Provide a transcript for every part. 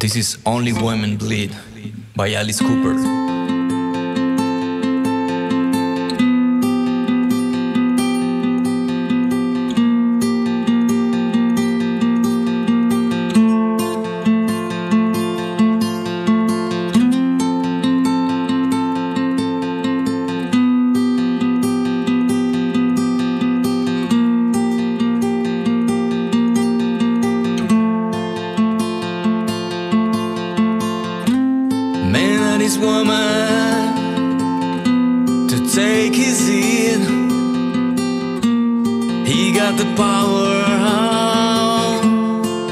This is Only Women Bleed by Alice Cooper. His woman to take his in. He got the power,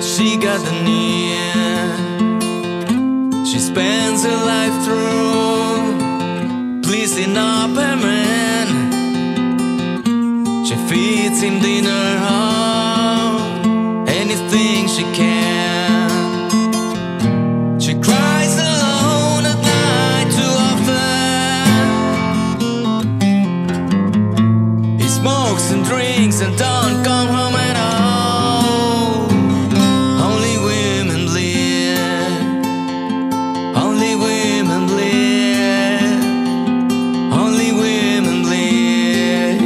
she got the need. She spends her life through pleasing up her man. She feeds him dinner, anything smokes and drinks and don't come home at all. Only women bleed. Only women bleed. Only women bleed.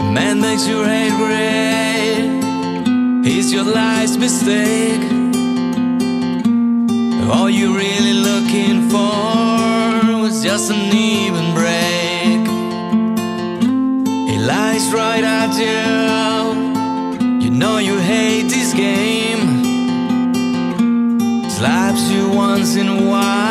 A man makes your hate great. Is your life's mistake? All you're really looking an even break. He lies right at you. You know you hate this game. Slaps you once in a while.